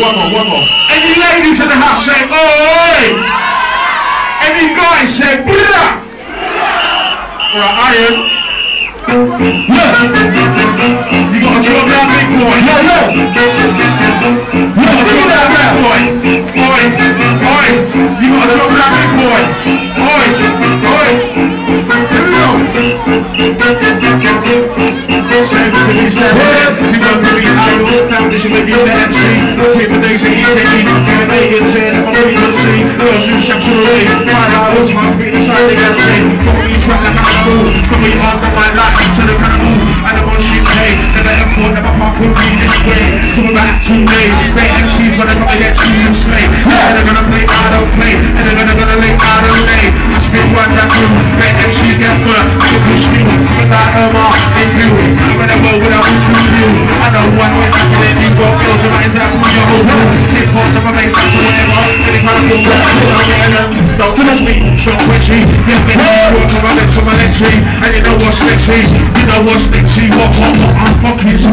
one more, one more. Any ladies in the house say, oi! Any guys say, brah! Alright, iron. Look! You gotta drop that big boy. No! You gotta drop that big boy. Oi! Oi! You gotta drop that big boy. Oi! Oi! Here we go. Send it to me, step You got to be idol. Foundation, maybe the MC. To see. Girls who shop to the way. Five hours must be the side they got say. Follow me, try like I'm a fool. Some of you all got my life to the of. I don't want shit paid. Never ever never pop for me this way. Some of that too late. They MCs come and get you and slay. Yeah, they're gonna play, I don't play. And they're gonna, gonna lay, I don't lay. I spit one that through. They MCs get full. I can push you. But I am all in you. Whenever without you, you. I know way back then you got girls who might that know you my legs, and you know what's sexy. You know what's. What, what, what,